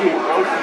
Brasil.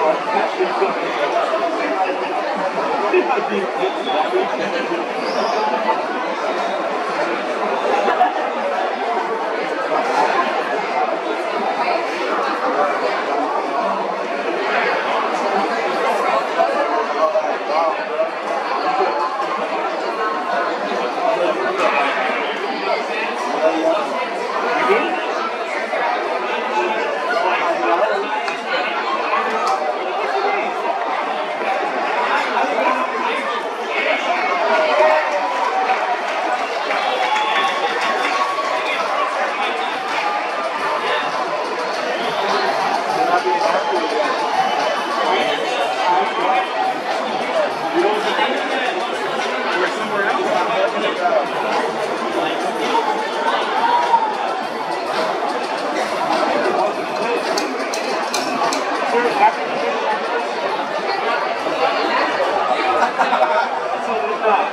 いい感じ。そうですか。